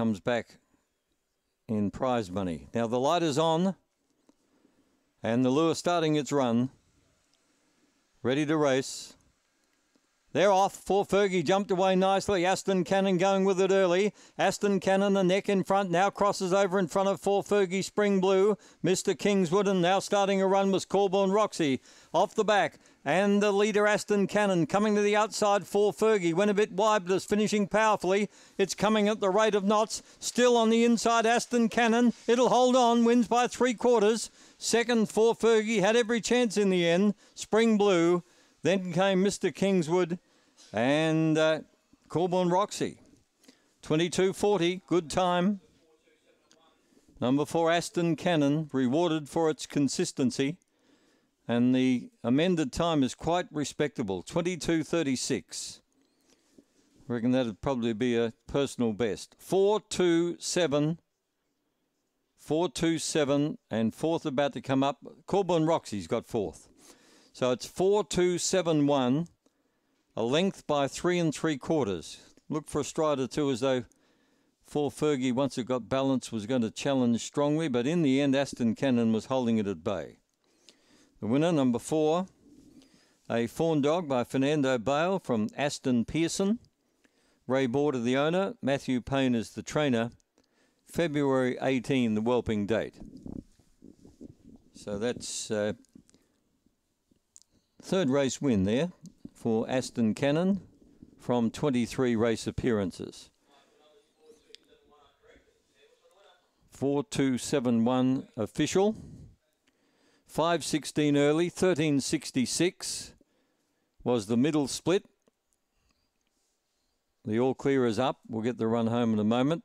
comes back in prize money. Now the light is on, and the lure starting its run. Ready to race. They're off. Four Fergie jumped away nicely. Aston Cannon going with it early. Aston Cannon, a neck in front, now crosses over in front of Four Fergie Spring Blue. Mr. Kingswood, and now starting a run was Corborn Roxy. Off the back. And the leader, Aston Cannon, coming to the outside for Fergie. Went a bit wide, but is finishing powerfully. It's coming at the rate of knots. Still on the inside, Aston Cannon. It'll hold on, wins by three quarters. Second for Fergie, had every chance in the end. Spring Blue. Then came Mr. Kingswood and uh, Corborn Roxy. 22.40, good time. Number four, Aston Cannon, rewarded for its consistency. And the amended time is quite respectable 22.36. I reckon that'd probably be a personal best. 427. 427 and fourth about to come up. Corborn Roxy's got fourth. So it's 4271, a length by three and three quarters. Look for a stride or two as though for Fergie, once it got balance, was going to challenge strongly, but in the end, Aston Cannon was holding it at bay. The winner, number four, a fawn dog by Fernando Bale from Aston Pearson. Ray Border, the owner. Matthew Payne is the trainer. February 18, the whelping date. So that's uh, third race win there for Aston Cannon from 23 race appearances. 4271 official. 516 early, 1366 was the middle split. The all clear is up. We'll get the run home in a moment.